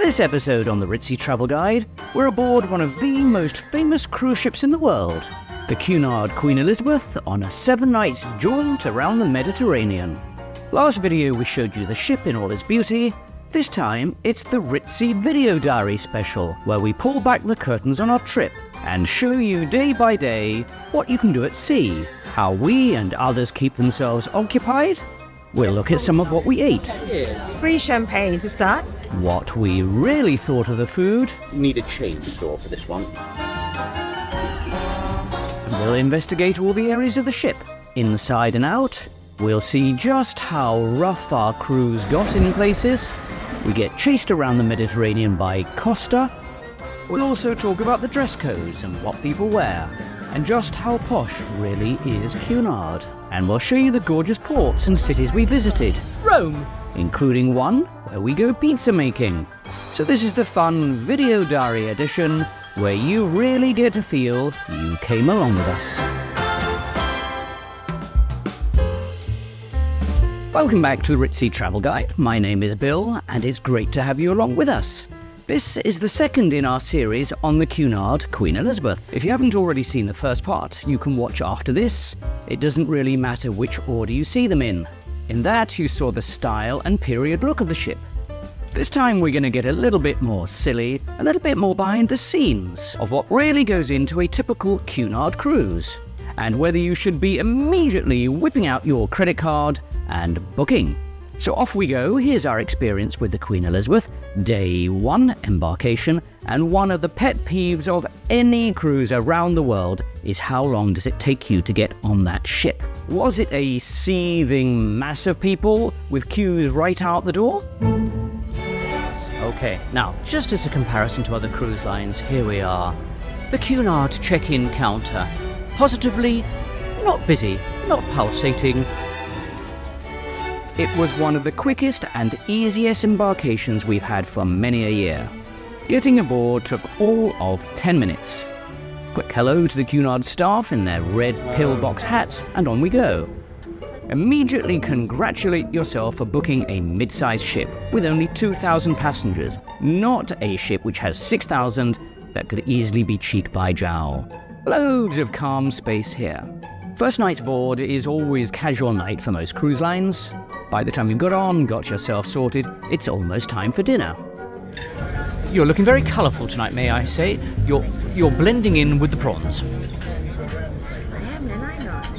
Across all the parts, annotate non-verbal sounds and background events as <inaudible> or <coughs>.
This episode on the Ritzy Travel Guide, we're aboard one of the most famous cruise ships in the world, the Cunard Queen Elizabeth, on a seven night jaunt around the Mediterranean. Last video we showed you the ship in all its beauty. This time it's the Ritzy Video Diary special, where we pull back the curtains on our trip and show you day by day what you can do at sea, how we and others keep themselves occupied. We'll look at some of what we eat. Free champagne to start. what we really thought of the food, need a chainsaw for this one. we'll investigate all the areas of the ship, inside and out. We'll see just how rough our cruise got in places. We get chased around the Mediterranean by Costa. We'll also talk about the dress codes and what people wear, and just how posh really is Cunard. And we'll show you the gorgeous ports and cities we visited. Rome. including one where we go pizza making. So, this is the fun video diary edition where you really get to feel you came along with us. Welcome back to the Ritzy Travel Guide. My name is Bill, and it's great to have you along with us. This is the second in our series on the Cunard Queen Elizabeth. If you haven't already seen the first part, you can watch after this. It doesn't really matter which order you see them in. In that, you saw the style and period look of the ship. This time, we're going to get a little bit more silly, a little bit more behind the scenes of what really goes into a typical Cunard cruise, and whether you should be immediately whipping out your credit card and booking. So off we go. Here's our experience with the Queen Elizabeth, day one embarkation, and one of the pet peeves of any cruise around the world is how long does it take you to get on that ship? Was it a seething mass of people with queues right out the door? Okay, now, just as a comparison to other cruise lines, here we are. The Cunard check-in counter. Positively not busy, not pulsating, it was one of the quickest and easiest embarkations we've had for many a year. Getting aboard took all of 10 minutes. Quick hello to the Cunard staff in their red pillbox hats, and on we go. Immediately congratulate yourself for booking a mid sized ship with only 2,000 passengers, not a ship which has 6,000 that could easily be cheek by jowl. Loads of calm space here. First night's board is always casual night for most cruise lines. By the time you've got on, got yourself sorted, it's almost time for dinner. You're looking very colourful tonight, may I say. You're you're blending in with the prawns. I am, and I not.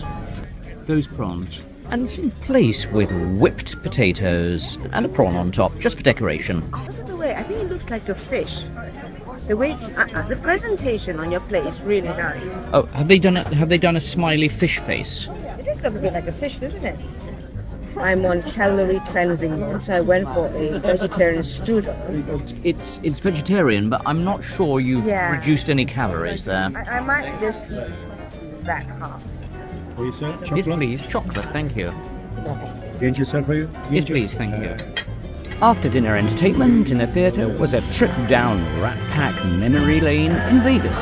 Those prawns. And some place with whipped potatoes and a prawn on top, just for decoration. Oh, look at the way. I think it looks like a fish. The way it's, uh, uh, the presentation on your plate is really nice. Oh, have they done a, have they done a smiley fish face? It does look a bit like a fish, doesn't it? I'm on calorie cleansing, and so I went for a vegetarian strudel. It's it's vegetarian, but I'm not sure you've Yeah. reduced any calories there. I, I might just eat that half. Will you, sir? Yes, Chocolate? please, chocolate, thank you. Change yourself for you? Yes, please, thank you. After dinner entertainment in the theatre was a trip down Rat Pack Memory Lane in Vegas.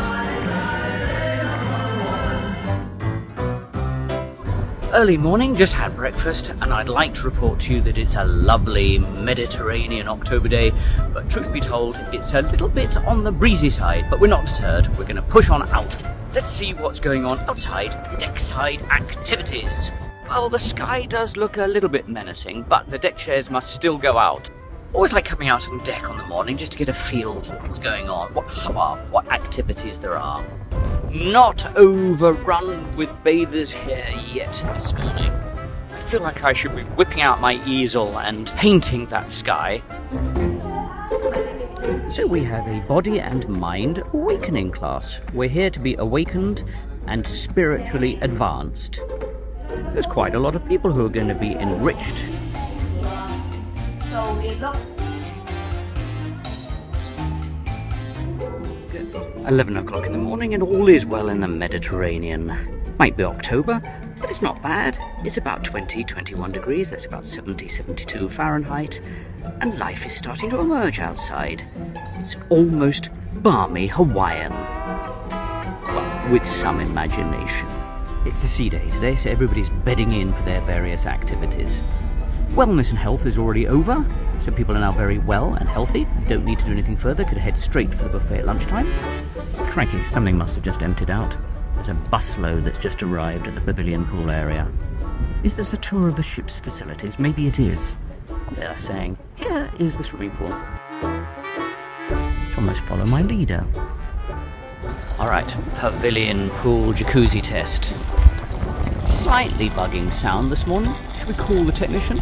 Early morning, just had breakfast, and I'd like to report to you that it's a lovely Mediterranean October day. But truth be told, it's a little bit on the breezy side, but we're not deterred. We're going to push on out. Let's see what's going on outside deckside activities. Well, the sky does look a little bit menacing, but the deck chairs must still go out. Always like coming out on deck on the morning just to get a feel for what's going on, what hubbub, what activities there are. Not overrun with bathers here yet this morning. I feel like I should be whipping out my easel and painting that sky. So we have a body and mind awakening class. We're here to be awakened and spiritually advanced. There's quite a lot of people who are going to be enriched. 11 o'clock in the morning and all is well in the Mediterranean. Might be October, but it's not bad. It's about 20, 21 degrees, that's about 70, 72 Fahrenheit, and life is starting to emerge outside. It's almost balmy Hawaiian. Well, with some imagination. It's a sea day today, so everybody's bedding in for their various activities. Wellness and health is already over, so people are now very well and healthy, don't need to do anything further, could head straight for the buffet at lunchtime. Crikey, something must have just emptied out. There's a busload that's just arrived at the pavilion pool area. Is this a tour of the ship's facilities? Maybe it is. They're saying, here is the swimming pool. Almost follow my leader. Alright, pavilion pool jacuzzi test. Slightly bugging sound this morning. Should we call the technician?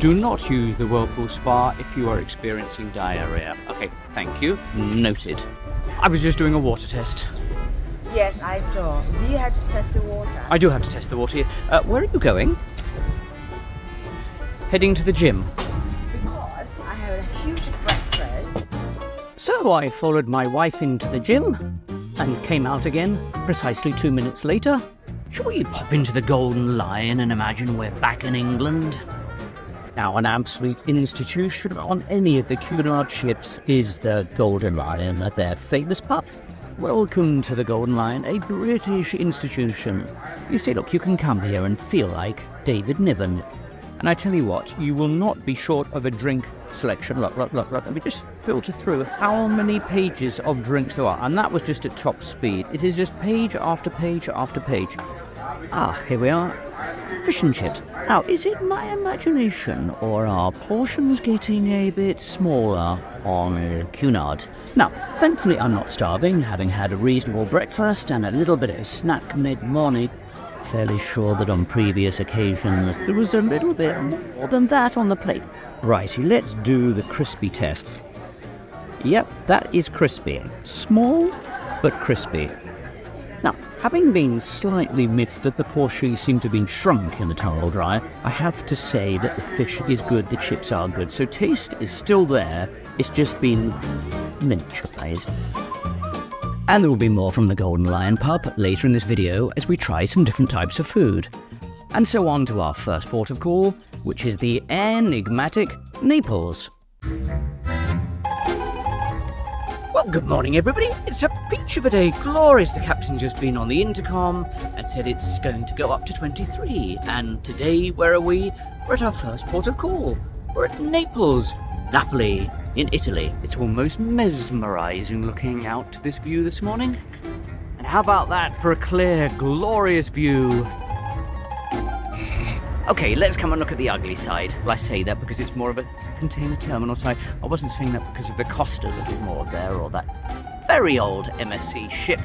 Do not use the Whirlpool Spa if you are experiencing diarrhea. Okay, thank you. Noted. I was just doing a water test. Yes, I saw. Do you have to test the water? I do have to test the water here. Uh, where are you going? Heading to the gym. Because I had a huge breakfast. So I followed my wife into the gym and came out again precisely two minutes later. Shall we pop into the Golden Lion and imagine we're back in England? Now, an absolute institution on any of the Cunard ships is the Golden Lion at their famous pub. Welcome to the Golden Lion, a British institution. You see, look, you can come here and feel like David Niven. And I tell you what, you will not be short of a drink selection. Look, look, look, look. Let me just filter through how many pages of drinks there are. And that was just at top speed. It is just page after page after page. Ah, here we are. Fish and chips. Now, is it my imagination or are portions getting a bit smaller on Cunard? Now, thankfully, I'm not starving, having had a reasonable breakfast and a little bit of snack mid morning. Fairly sure that on previous occasions there was a little bit more than that on the plate. Righty, let's do the crispy test. Yep, that is crispy. Small, but crispy. Now, having been slightly miffed that the portions seem to have been shrunk in the tumble dryer, I have to say that the fish is good, the chips are good, so taste is still there, it's just been miniaturized. And there will be more from the Golden Lion pub later in this video as we try some different types of food. And so on to our first port of call, which is the enigmatic Naples. Well, good morning, everybody. It's a peach of a day. Glorious. The captain just been on the intercom and said it's going to go up to 23. And today, where are we? We're at our first port of call. We're at Naples, Napoli, in Italy. It's almost mesmerizing looking out to this view this morning. And how about that for a clear, glorious view Okay, let's come and look at the ugly side. Well, I say that because it's more of a container terminal side. I wasn't saying that because of the Costa that is more there, or that very old MSC ship,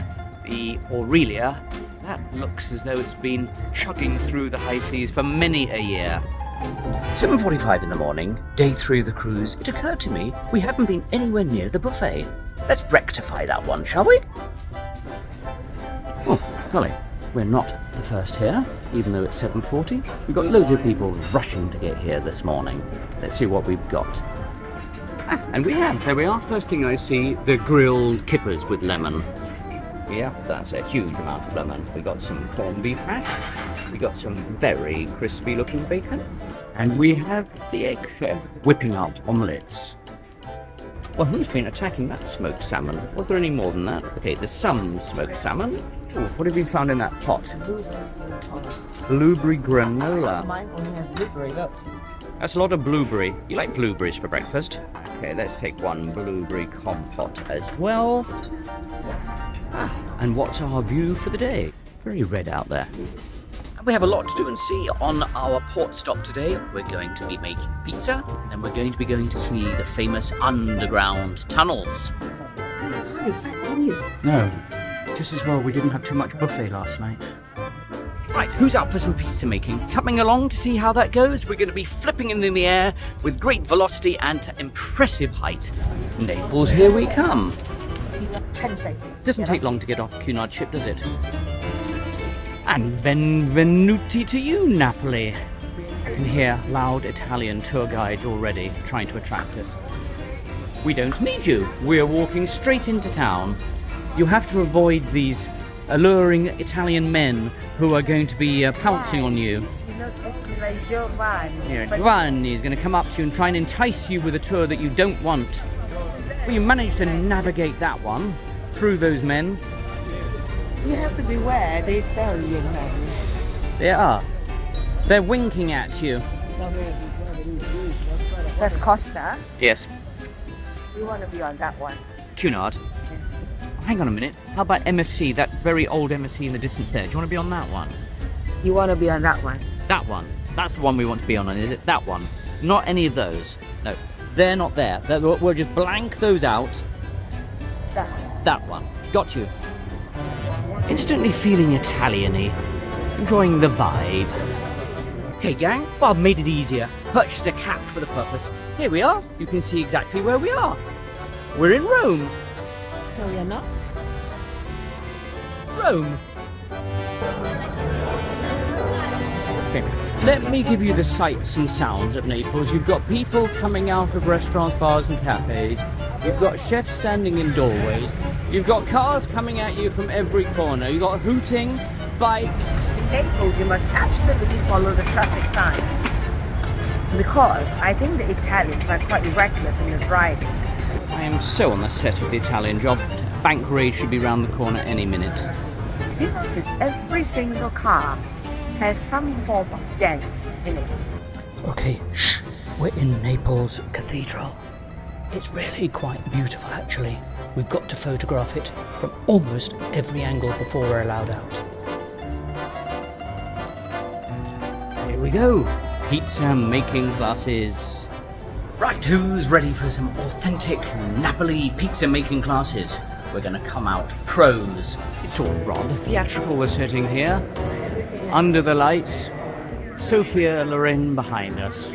the Aurelia. That looks as though it's been chugging through the high seas for many a year. 7.45 in the morning, day three of the cruise, it occurred to me we haven't been anywhere near the buffet. Let's rectify that one, shall we? Oh, golly, we're not the first here, even though it's 7.40. We've got loads of people rushing to get here this morning. Let's see what we've got. Ah, and we have, there we are. First thing I see, the grilled kippers with lemon. Yeah, that's a huge amount of lemon. We've got some corned beef hash. We've got some very crispy looking bacon. And we have the egg chef whipping up omelettes. Well, who's been attacking that smoked salmon? Was there any more than that? Okay, there's some smoked salmon. Ooh, what have you found in that pot? Blueberry granola. Mine only has blueberry, look. That's a lot of blueberry. You like blueberries for breakfast? Okay, let's take one blueberry compote as well. Ah, and what's our view for the day? Very red out there. And we have a lot to do and see on our port stop today. We're going to be making pizza, and we're going to be going to see the famous underground tunnels. No, just as well we didn't have too much buffet last night. Right, who's up for some pizza making? Coming along to see how that goes? We're going to be flipping in the air with great velocity and to impressive height. Naples, here we come. 10 seconds. Doesn't take long to get off Cunard ship, does it? And benvenuti to you, Napoli. I can hear loud Italian tour guides already trying to attract us. We don't need you. We're walking straight into town. You have to avoid these alluring Italian men who are going to be uh, pouncing on you. Here, Giovanni is going to come up to you and try and entice you with a tour that you don't want. Well, you managed to navigate that one through those men. You have to beware, they sell you know. They are. They're winking at you. That's Costa. Yes. We want to be on that one. Cunard. Yes. Hang on a minute. How about MSC, that very old MSC in the distance there? Do you want to be on that one? You want to be on that one. That one. That's the one we want to be on, is it? That one. Not any of those. No, they're not there. They're, we'll just blank those out. That one. That one. Got you. Instantly feeling Italian-y. Enjoying the vibe. Hey gang, Bob made it easier. Purchased a cap for the purpose. Here we are. You can see exactly where we are. We're in Rome. No, we are not? Rome. Okay, let me give you the sights and sounds of Naples. You've got people coming out of restaurants, bars, and cafes. You've got chefs standing in doorways. You've got cars coming at you from every corner. You've got hooting, bikes. In Naples, you must absolutely follow the traffic signs. Because I think the Italians are quite reckless in their driving. I am so on the set of the Italian job. Bank raid should be round the corner any minute. If you notice, every single car has some form of dance in it. Okay, shh. We're in Naples Cathedral. It's really quite beautiful, actually. We've got to photograph it from almost every angle before we're allowed out. Here we go. Pizza making classes. Right, who's ready for some authentic Napoli pizza making classes? We're gonna come out pros. It's all rather theatrical we're sitting here. Under the lights. Sophia Loren behind us.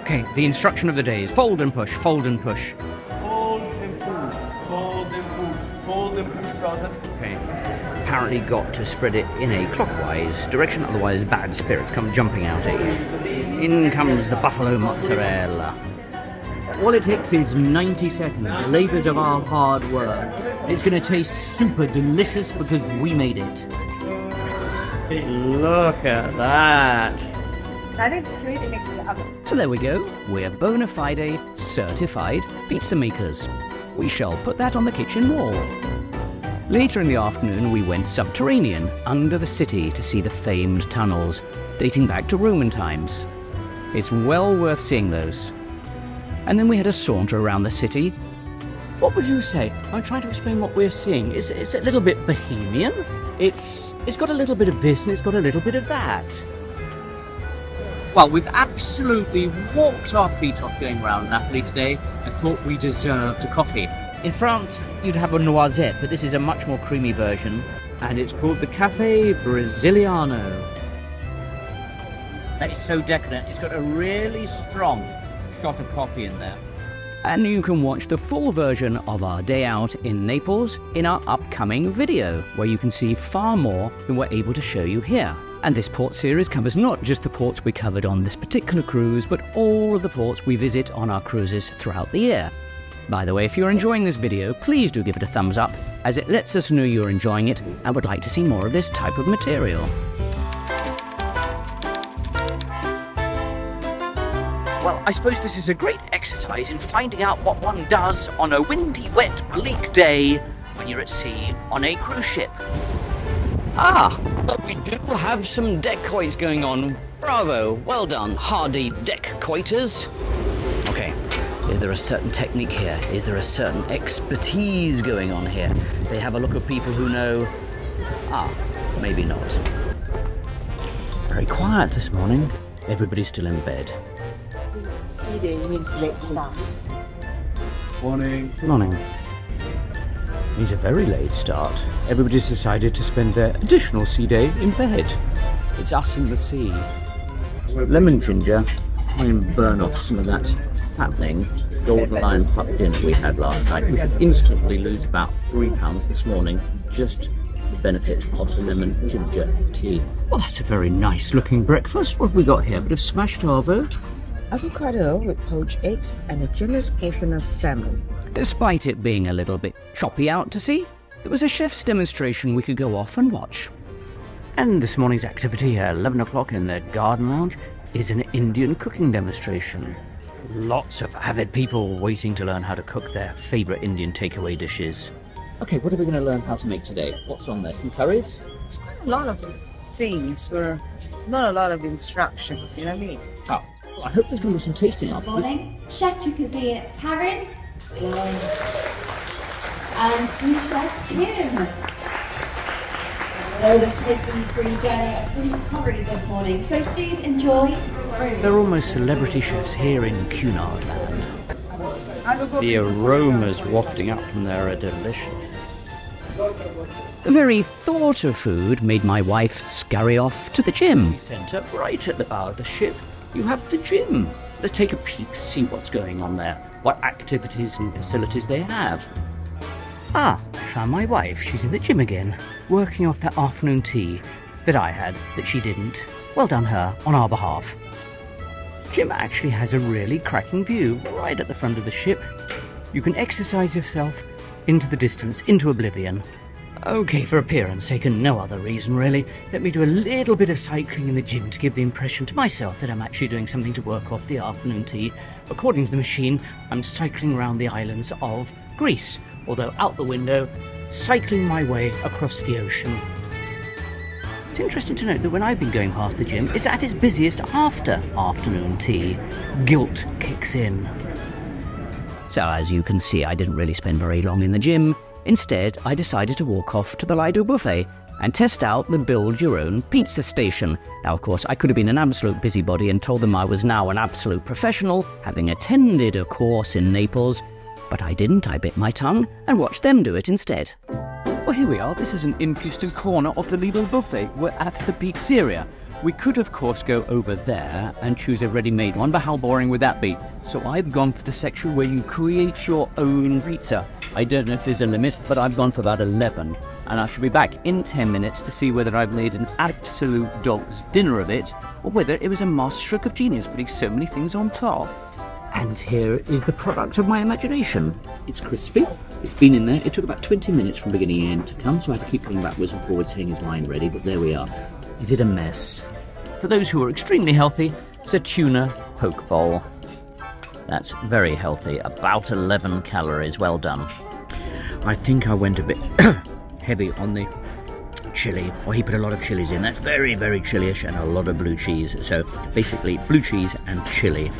Okay, the instruction of the day is fold and push, fold and push. Fold and push, fold and push, fold and push process. Okay. Apparently got to spread it in a clockwise direction, otherwise bad spirits come jumping out at you. In comes the buffalo mozzarella. All it takes is 90 seconds, the labours of our hard work. It's going to taste super delicious because we made it. Look at that. I think security makes it the oven. So there we go. We're bona fide certified pizza makers. We shall put that on the kitchen wall. Later in the afternoon, we went subterranean under the city to see the famed tunnels dating back to Roman times. It's well worth seeing those. And then we had a saunter around the city. What would you say? I'm trying to explain what we're seeing. It's, it's a little bit bohemian. It's it's got a little bit of this and it's got a little bit of that. Well, we've absolutely walked our feet off going around Napoli today and thought we deserved a coffee. In France, you'd have a noisette, but this is a much more creamy version, and it's called the Cafe Brasiliano. That is so decadent. It's got a really strong shot of coffee in there. And you can watch the full version of our day out in Naples in our upcoming video, where you can see far more than we're able to show you here. And this port series covers not just the ports we covered on this particular cruise, but all of the ports we visit on our cruises throughout the year. By the way, if you're enjoying this video, please do give it a thumbs up, as it lets us know you're enjoying it and would like to see more of this type of material. I suppose this is a great exercise in finding out what one does on a windy, wet, bleak day when you're at sea on a cruise ship. Ah, but we do have some deck quoits going on. Bravo, well done, hardy deck quoiters. Okay, is there a certain technique here? Is there a certain expertise going on here? They have a look of people who know. Ah, maybe not. Very quiet this morning. Everybody's still in bed. They means late start. Morning. Morning. It's a very late start. Everybody's decided to spend their additional sea day in bed. It's us and the sea. Lemon ginger. Try and burn off some of that fattening golden lion pup dinner we had last night. We could instantly lose about three pounds this morning just the benefit of the lemon ginger tea. Well, that's a very nice looking breakfast. What have we got here? A bit of smashed avocado. Avocado with poached eggs and a generous portion of salmon. Despite it being a little bit choppy out to sea, there was a chef's demonstration we could go off and watch. And this morning's activity at 11 o'clock in the garden lounge is an Indian cooking demonstration. Lots of avid people waiting to learn how to cook their favourite Indian takeaway dishes. Okay, what are we going to learn how to make today? What's on there? Some curries? It's quite A lot of them. things for not a lot of instructions, you know what I mean? Oh, well, I hope there's going to be some tasting This after. morning, Chef Chukazir Taryn and sous chef Kim. They will take you through a journey of food this morning, so please enjoy the room. They're almost celebrity chefs here in Cunard land. The aromas wafting up from there are delicious. The very thought of food made my wife scurry off to the gym. Centre, right at the bow of the ship, you have the gym. Let's take a peek, see what's going on there, what activities and facilities they have. Ah, I found my wife. She's in the gym again, working off that afternoon tea that I had that she didn't. Well done, her, on our behalf. Gym actually has a really cracking view right at the front of the ship. You can exercise yourself into the distance, into oblivion. Okay, for appearance sake and no other reason really, let me do a little bit of cycling in the gym to give the impression to myself that I'm actually doing something to work off the afternoon tea. According to the machine, I'm cycling around the islands of Greece, although out the window, cycling my way across the ocean. It's interesting to note that when I've been going past the gym, it's at its busiest after afternoon tea. Guilt kicks in. So, as you can see, I didn't really spend very long in the gym. Instead, I decided to walk off to the Lido buffet and test out the build your own pizza station. Now, of course, I could have been an absolute busybody and told them I was now an absolute professional, having attended a course in Naples, but I didn't. I bit my tongue and watched them do it instead. Well, here we are. This is an interesting corner of the Lido buffet. We're at the pizzeria. We could, of course, go over there and choose a ready-made one, but how boring would that be? So I've gone for the section where you create your own pizza. I don't know if there's a limit, but I've gone for about 11. And I shall be back in 10 minutes to see whether I've made an absolute dog's dinner of it, or whether it was a masterstroke of genius putting so many things on top. And here is the product of my imagination. It's crispy. It's been in there. It took about 20 minutes from beginning to end to come, so I had to keep going backwards and forwards saying is mine ready, but there we are. Is it a mess? For those who are extremely healthy, it's a tuna poke bowl. That's very healthy, about 11 calories, well done. I think I went a bit <coughs> heavy on the chili, or he put a lot of chilies in. That's very, very chillish and a lot of blue cheese. So basically, blue cheese and chili.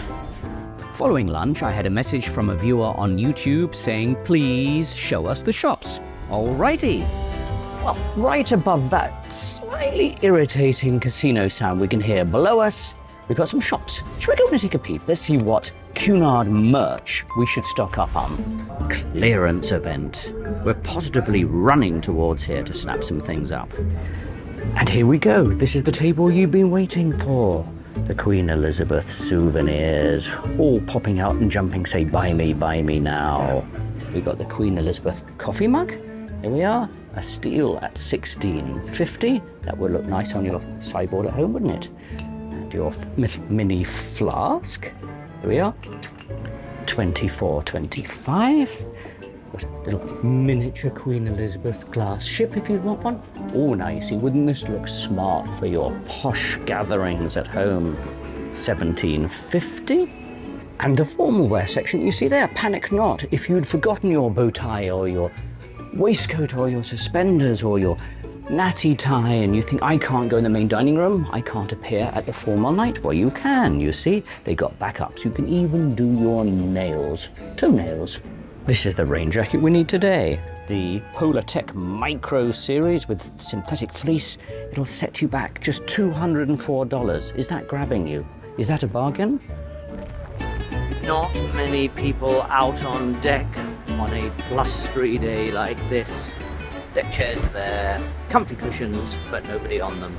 Following lunch, I had a message from a viewer on YouTube saying, please show us the shops. Alrighty. Well, right above that slightly irritating casino sound we can hear below us, we've got some shops. Shall we go and take a peep? Let's see what Cunard merch we should stock up on. Clearance event. We're positively running towards here to snap some things up. And here we go. This is the table you've been waiting for. The Queen Elizabeth souvenirs, all popping out and jumping, say, buy me, buy me now. We've got the Queen Elizabeth coffee mug. Here we are. A steel at 1650. That would look nice on your sideboard at home, wouldn't it? And your mini flask. Here we are. 2425. Got a little miniature Queen Elizabeth glass ship if you want one. Oh, now you see, wouldn't this look smart for your posh gatherings at home? 1750. And the formal wear section, you see there, panic not. If you'd forgotten your bow tie or your waistcoat or your suspenders or your natty tie and you think I can't go in the main dining room, I can't appear at the formal night, well you can, you see. They got backups. You can even do your nails, toenails. This is the rain jacket we need today. The Polartec Micro series with synthetic fleece. It'll set you back just $204. Is that grabbing you? Is that a bargain? Not many people out on deck on a blustery day like this. Deck chairs there, comfy cushions, but nobody on them.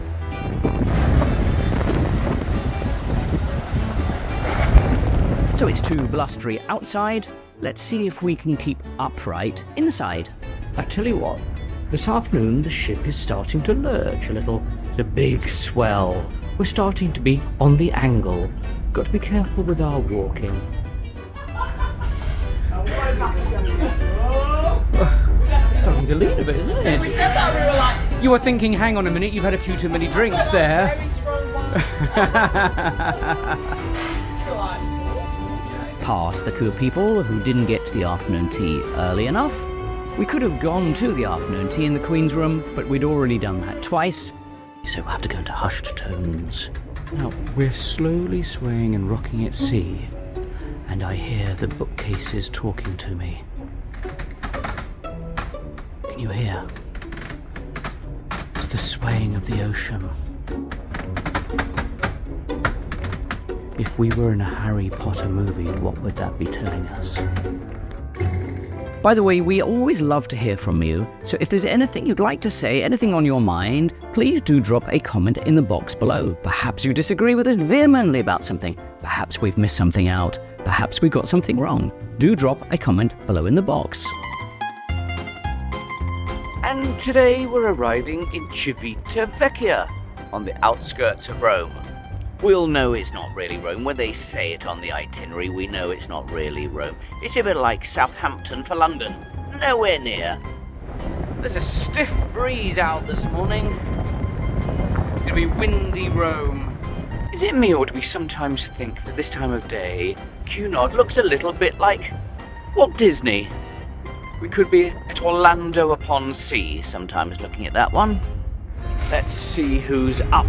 So it's too blustery outside. Let's see if we can keep upright inside. I tell you what, this afternoon the ship is starting to lurch a little. It's a big swell. We're starting to be on the angle. Got to be careful with our walking. Starting to lean a bit, isn't it? We said that we were like You were thinking, hang on a minute, you've had a few too many drinks there. very strong one. <laughs> Past the cool people who didn't get to the afternoon tea early enough. We could have gone to the afternoon tea in the Queen's room, but we'd already done that twice. so we'll have to go into hushed tones. Now, we're slowly swaying and rocking at sea, and I hear the bookcases talking to me. Can you hear? It's the swaying of the ocean. If we were in a Harry Potter movie, what would that be telling us? By the way, we always love to hear from you, so if there's anything you'd like to say, anything on your mind, please do drop a comment in the box below. Perhaps you disagree with us vehemently about something. Perhaps we've missed something out. Perhaps we got something wrong. Do drop a comment below in the box. And today we're arriving in Civita Vecchia, on the outskirts of Rome. We all know it's not really Rome. When they say it on the itinerary, we know it's not really Rome. It's a bit like Southampton for London. Nowhere near. There's a stiff breeze out this morning. Gonna be windy Rome. Is it me or do we sometimes think that this time of day, Cunard looks a little bit like Walt Disney? We could be at Orlando upon Sea sometimes looking at that one. Let's see who's up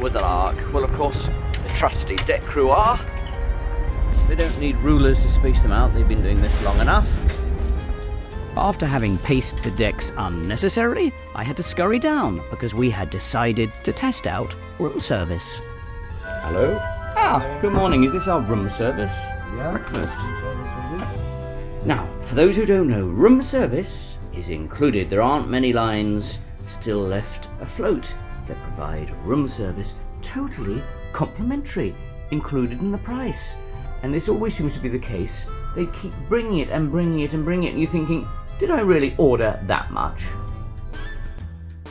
with the lark. Well, of course, the trusty deck crew are. They don't need rulers to space them out, they've been doing this long enough. After having paced the decks unnecessarily, I had to scurry down because we had decided to test out room service. Hello? Ah, good morning. Is this our room service? Yeah. Breakfast. Now, for those who don't know, room service is included. There aren't many lines still left afloat that provide room service totally complimentary, included in the price. And this always seems to be the case. They keep bringing it and bringing it and bringing it, and you're thinking, did I really order that much?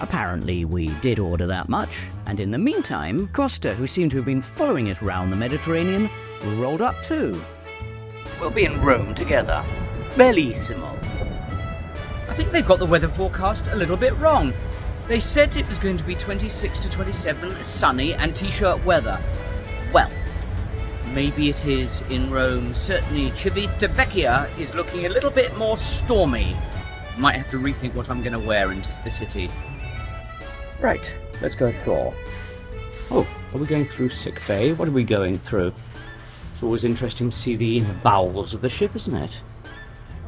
Apparently, we did order that much, and in the meantime, Costa, who seemed to have been following us round the Mediterranean, rolled up too. We'll be in Rome together. Bellissimo. I think they've got the weather forecast a little bit wrong. They said it was going to be 26 to 27 sunny and t-shirt weather. Well, maybe it is in Rome. Certainly Civita Vecchia is looking a little bit more stormy. Might have to rethink what I'm going to wear into the city. Right, let's go ashore. Oh, are we going through sick bay? What are we going through? It's always interesting to see the inner bowels of the ship, isn't it?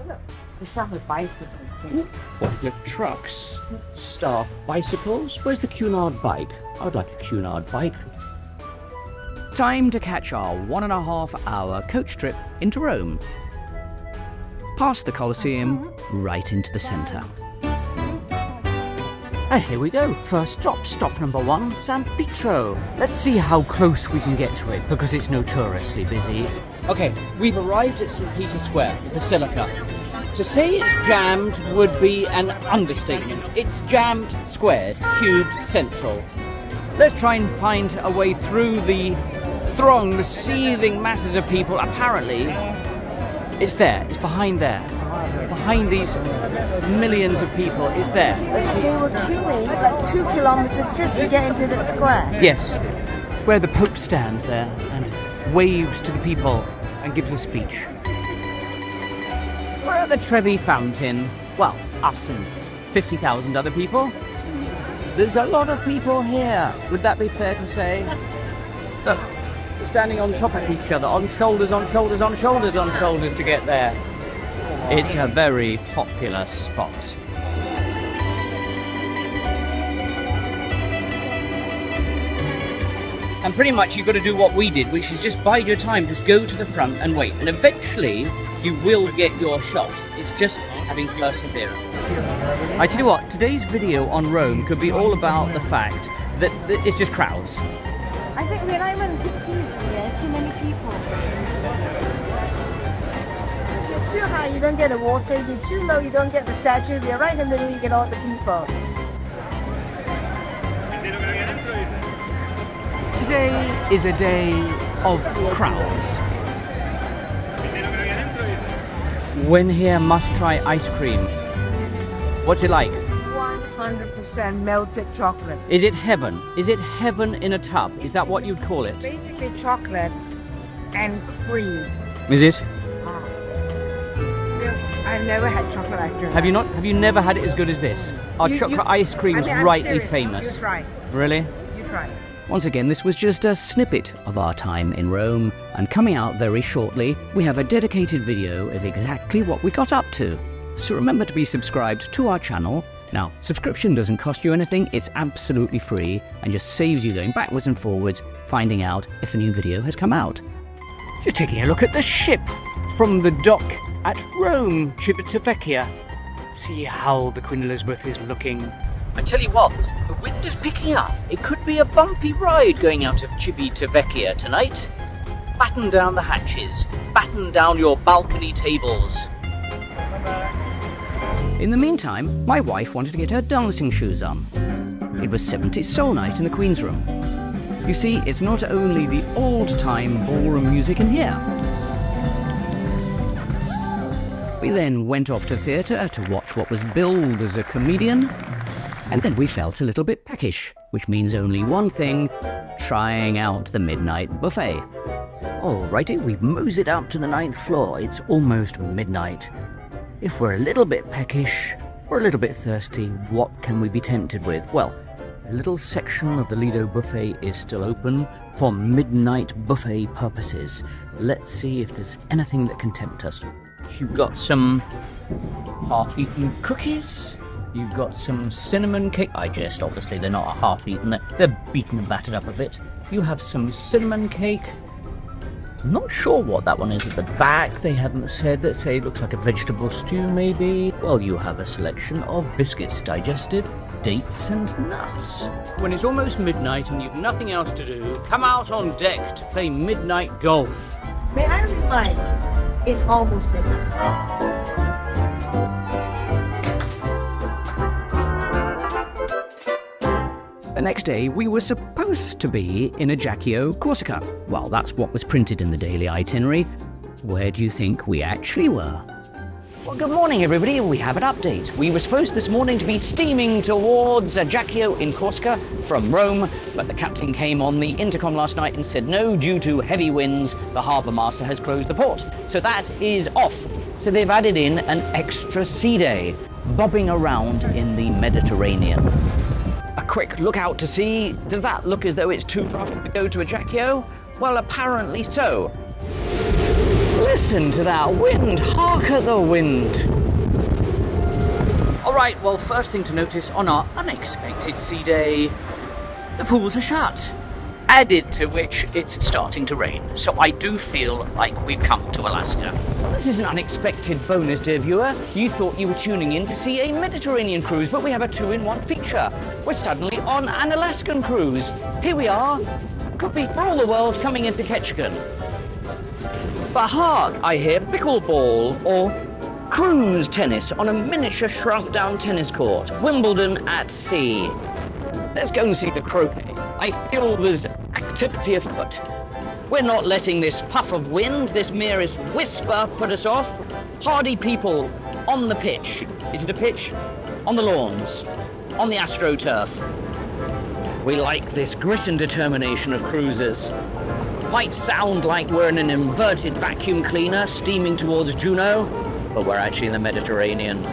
Look, They start with bicycles. Forklift trucks, staff bicycles. Where's the Cunard bike? I would like a Cunard bike. Time to catch our one and a half hour coach trip into Rome. Past the Colosseum, right into the centre. And here we go. First stop, stop number one, San Pietro. Let's see how close we can get to it because it's notoriously busy. Okay, we've arrived at St. Peter Square, the Basilica. To say it's jammed would be an understatement. It's jammed, squared, cubed, central. Let's try and find a way through the throng, the seething masses of people. Apparently, it's there. It's behind there. Behind these millions of people, is there. They were queuing like two kilometers just to get into the square. Yes, where the Pope stands there and waves to the people and gives a speech. We're at the Trevi Fountain. Well, us and 50,000 other people. There's a lot of people here. Would that be fair to say? Look, standing on top of each other, on shoulders, on shoulders, on shoulders, on shoulders to get there. It's a very popular spot. And pretty much you've got to do what we did, which is just bide your time, just go to the front and wait. And eventually you will get your shot. It's just having perseverance. I tell you what, today's video on Rome could be all about the fact that, that it's just crowds. I think when I'm in too high, you don't get the water. If you're too low, you don't get the statue. If you're right in the middle, you get all the people. Today is a day of crowds. When here, must try ice cream. What's it like? 100% melted chocolate. Is it heaven? Is it heaven in a tub? Is that what you'd call it? Basically chocolate and cream. Is it? I've never had chocolate ice cream. Have you not? Have you never had it as good as this? Our You- chocolate you- ice cream is mean, rightly serious. famous. You try. Really? You try. Once again, this was just a snippet of our time in Rome, and coming out very shortly, we have a dedicated video of exactly what we got up to. So remember to be subscribed to our channel. Now, subscription doesn't cost you anything, it's absolutely free, and just saves you going backwards and forwards, finding out if a new video has come out. Just taking a look at the ship from the dock at Rome, Civitavecchia. See how the Queen Elizabeth is looking. I tell you what, the wind is picking up. It could be a bumpy ride going out of Civitavecchia tonight. Batten down the hatches, batten down your balcony tables. In the meantime, my wife wanted to get her dancing shoes on. It was 70s Soul Night in the Queen's Room. You see, it's not only the old time ballroom music in here. We then went off to theatre to watch what was billed as a comedian, and then we felt a little bit peckish, which means only one thing trying out the midnight buffet. Alrighty, we've moseyed up to the ninth floor. It's almost midnight. If we're a little bit peckish, or a little bit thirsty, what can we be tempted with? Well, a little section of the Lido buffet is still open for midnight buffet purposes. Let's see if there's anything that can tempt us. You've got some half-eaten cookies. You've got some cinnamon cake. I jest, obviously, they're not half-eaten. They're, they're beaten and battered up a bit. You have some cinnamon cake. I'm not sure what that one is at the back. They haven't said. Let's say it looks like a vegetable stew, maybe. Well, you have a selection of biscuits digested, dates, and nuts. When it's almost midnight and you've nothing else to do, come out on deck to play midnight golf. May I remind, it's almost midnight. The next day, we were supposed to be in Ajaccio, Corsica. Well, that's what was printed in the daily itinerary. Where do you think we actually were? Well, good morning, everybody. We have an update. We were supposed this morning to be steaming towards uh, Ajaccio in Corsica from Rome, but the captain came on the intercom last night and said no, due to heavy winds, the harbour master has closed the port. So that is off. So they've added in an extra sea day, bobbing around in the Mediterranean. A quick look out to sea. Does that look as though it's too rough to go to Ajaccio? Well, apparently so. Listen to that wind! Hark at the wind! Alright, well, first thing to notice on our unexpected sea day, the pools are shut. Added to which it's starting to rain, so I do feel like we've come to Alaska. Well, this is an unexpected bonus, dear viewer. You thought you were tuning in to see a Mediterranean cruise, but we have a two in one feature. We're suddenly on an Alaskan cruise. Here we are. Could be for all the world coming into Ketchikan. But hark, I hear pickleball or cruise tennis on a miniature shrunk down tennis court. Wimbledon at sea. Let's go and see the croquet. I feel there's activity afoot. We're not letting this puff of wind, this merest whisper, put us off. Hardy people on the pitch. Is it a pitch? On the lawns. On the astroturf. We like this grit and determination of cruisers. Might sound like we're in an inverted vacuum cleaner steaming towards Juneau, but we're actually in the Mediterranean.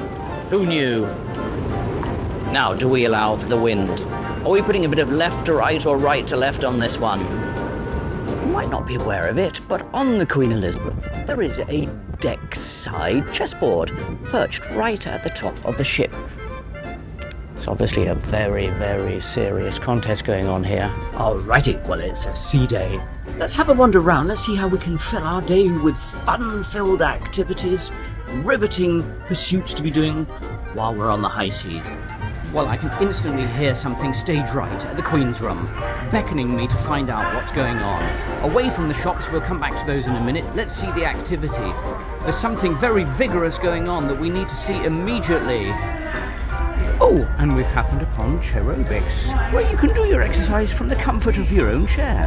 Who knew? Now, do we allow for the wind? Are we putting a bit of left to right or right to left on this one? You might not be aware of it, but on the Queen Elizabeth, there is a deck side chessboard perched right at the top of the ship. It's obviously a very, very serious contest going on here. Alrighty, well, it's a sea day. Let's have a wander around. Let's see how we can fill our day with fun filled activities, riveting pursuits to be doing while we're on the high seas. Well, I can instantly hear something stage right at the Queen's Room, beckoning me to find out what's going on. Away from the shops, we'll come back to those in a minute. Let's see the activity. There's something very vigorous going on that we need to see immediately. Oh, and we've happened upon Chairobics, where you can do your exercise from the comfort of your own chair.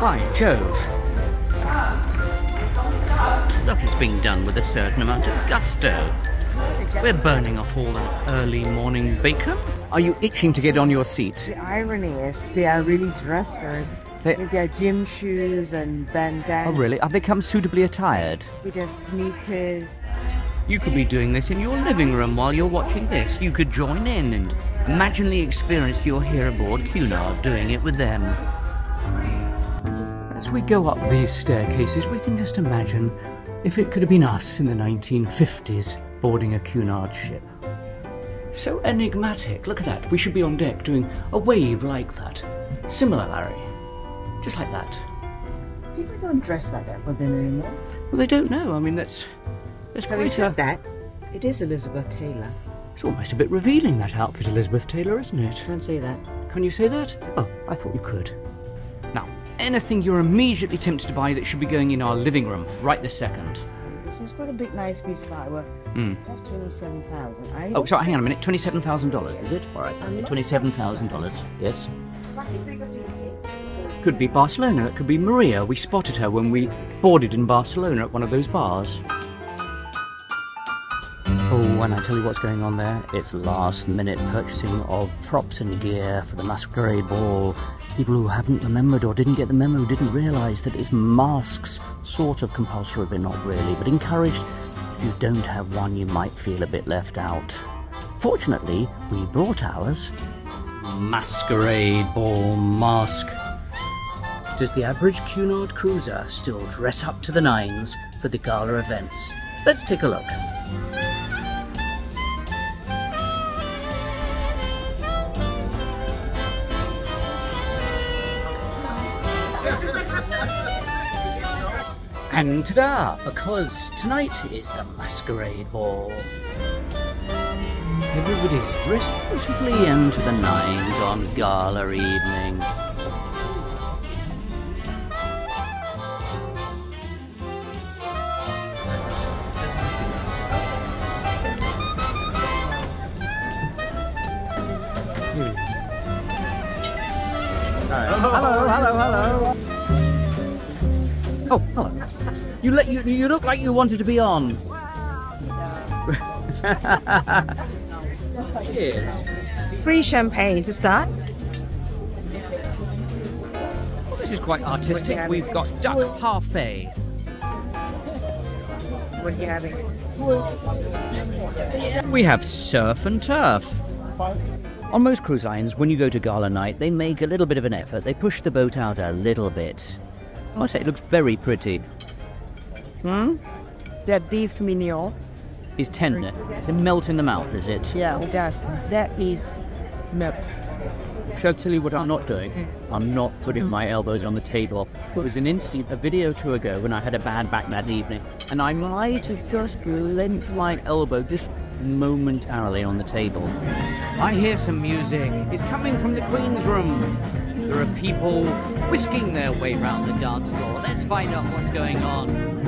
By Jove. Look, it's being done with a certain amount of gusto. We're burning off all that early morning bacon. Are you itching to get on your seat? The irony is, they are really dressed very They, With their gym shoes and bandanas. oh, really? Have they come suitably attired? With their sneakers. You could be doing this in your living room while you're watching this. You could join in and imagine the experience you're here aboard Cunard doing it with them. As we go up these staircases, we can just imagine if it could have been us in the 1950s boarding a Cunard ship. So enigmatic. Look at that. We should be on deck doing a wave like that. Similar, Larry. Just like that. People don't dress like that for them anymore. Well, they don't know. I mean, that's that's Having quite a, said that, it is Elizabeth Taylor. It's almost a bit revealing that outfit, Elizabeth Taylor, isn't it? Can't say that. Can you say that? Oh, I thought you could. Now, anything you're immediately tempted to buy that should be going in our living room right this second. This is quite a big, nice piece of artwork. Hmm. That's twenty-seven thousand. Oh, sorry, hang on a minute. Twenty-seven thousand dollars, is it? All right, twenty-seven thousand dollars. Yes. Could be Barcelona. It could be Maria. We spotted her when we boarded in Barcelona at one of those bars. And I tell you what's going on there. It's last-minute purchasing of props and gear for the masquerade ball. People who haven't remembered or didn't get the memo didn't realise that it's masks, sort of compulsory, but not really, but encouraged. If you don't have one, you might feel a bit left out. Fortunately, we brought ours. Masquerade ball mask. Does the average Cunard cruiser still dress up to the nines for the gala events? Let's take a look. And ta-da! Because tonight is the masquerade ball. Everybody's dressed beautifully into the nines on gala evening. You, you, you look like you wanted to be on. <laughs> Cheers. Free champagne to start. Well, this is quite artistic. We've got duck parfait. What are you having? We have surf and turf. On most cruise lines, when you go to gala night, they make a little bit of an effort. They push the boat out a little bit. I must say, it looks very pretty. Hmm? That beef mignon. It's tender. It melt in the mouth, is it? Yeah, that's that is milk. Shall I tell you what I'm not doing? I'm not putting my elbows on the table. It was an instant, a video or two ago, when I had a bad back that evening, and I might have just lent my elbow just momentarily on the table. I hear some music. It's coming from the Queen's room. There are people whisking their way round the dance floor. Let's find out what's going on.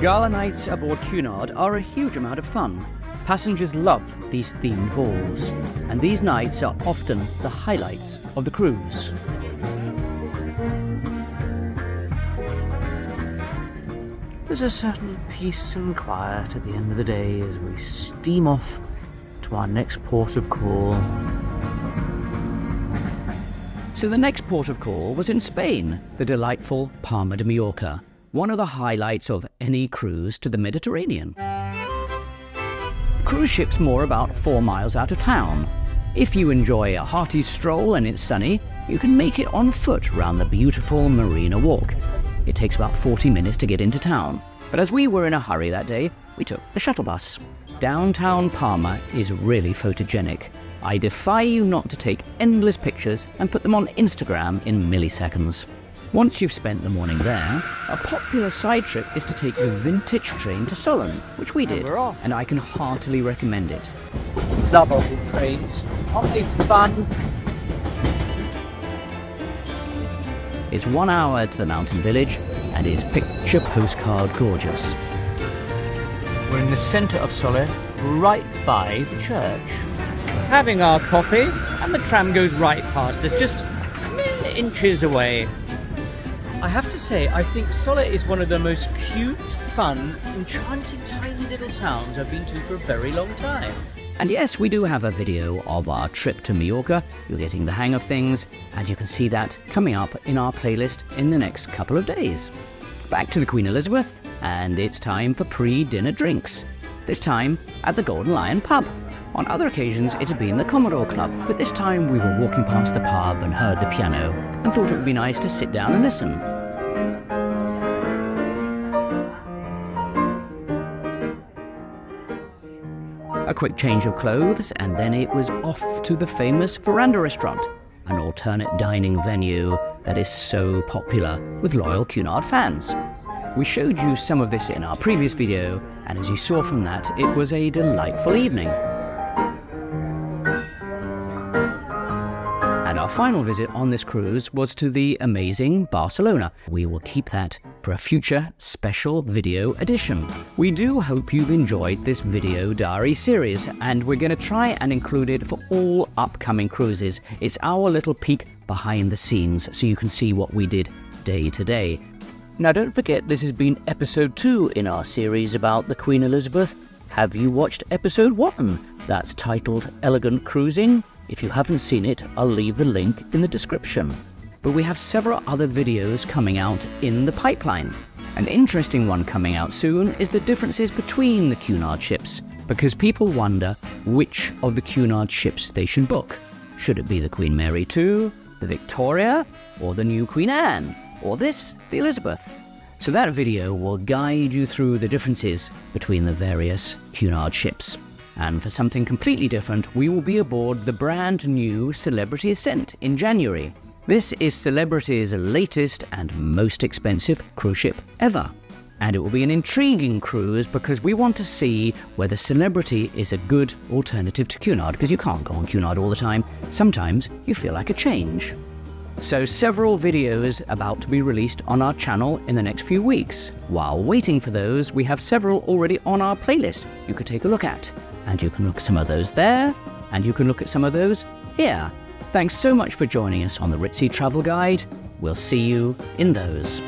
Gala nights aboard Cunard are a huge amount of fun. Passengers love these themed balls, and these nights are often the highlights of the cruise. There's a certain peace and quiet at the end of the day as we steam off to our next port of call. So the next port of call was in Spain, the delightful Palma de Mallorca, one of the highlights of any cruise to the Mediterranean. Cruise ship's moor about four miles out of town. If you enjoy a hearty stroll and it's sunny, you can make it on foot round the beautiful Marina Walk. It takes about 40 minutes to get into town. But as we were in a hurry that day, we took the shuttle bus. Downtown Palma is really photogenic. I defy you not to take endless pictures and put them on Instagram in milliseconds. Once you've spent the morning there, a popular side trip is to take the vintage train to Sóller, which we did, and I can heartily recommend it. Love old trains. Aren't they fun? It's one hour to the mountain village and is picture postcard gorgeous. We're in the centre of Sóller, right by the church. Having our coffee, and the tram goes right past us, just inches away. I have to say, I think Sóller is one of the most cute, fun, enchanting tiny little towns I've been to for a very long time. And yes, we do have a video of our trip to Mallorca. You're getting the hang of things, and you can see that coming up in our playlist in the next couple of days. Back to the Queen Elizabeth, and it's time for pre dinner drinks. This time at the Golden Lion pub. On other occasions, it had been the Commodore Club, but this time we were walking past the pub and heard the piano and thought it would be nice to sit down and listen. A quick change of clothes, and then it was off to the famous Verandah Restaurant, an alternate dining venue that is so popular with loyal Cunard fans. We showed you some of this in our previous video, and as you saw from that, it was a delightful evening. Our final visit on this cruise was to the amazing Barcelona. We will keep that for a future special video edition. We do hope you've enjoyed this video diary series, and we're going to try and include it for all upcoming cruises. It's our little peek behind the scenes so you can see what we did day to day. Now, don't forget, this has been episode 2 in our series about the Queen Elizabeth. Have you watched episode 1? That's titled Elegant Cruising. If you haven't seen it, I'll leave the link in the description. But we have several other videos coming out in the pipeline. An interesting one coming out soon is the differences between the Cunard ships, because people wonder which of the Cunard ships they should book. Should it be the Queen Mary II, the Victoria, or the new Queen Anne, or this, the Elizabeth? So that video will guide you through the differences between the various Cunard ships. And for something completely different, we will be aboard the brand new Celebrity Ascent in January. This is Celebrity's latest and most expensive cruise ship ever. And it will be an intriguing cruise because we want to see whether Celebrity is a good alternative to Cunard because you can't go on Cunard all the time. Sometimes you feel like a change. So, several videos about to be released on our channel in the next few weeks. While waiting for those, we have several already on our playlist you could take a look at. And you can look at some of those there, and you can look at some of those here. Thanks so much for joining us on the Ritzy Travel Guide. We'll see you in those.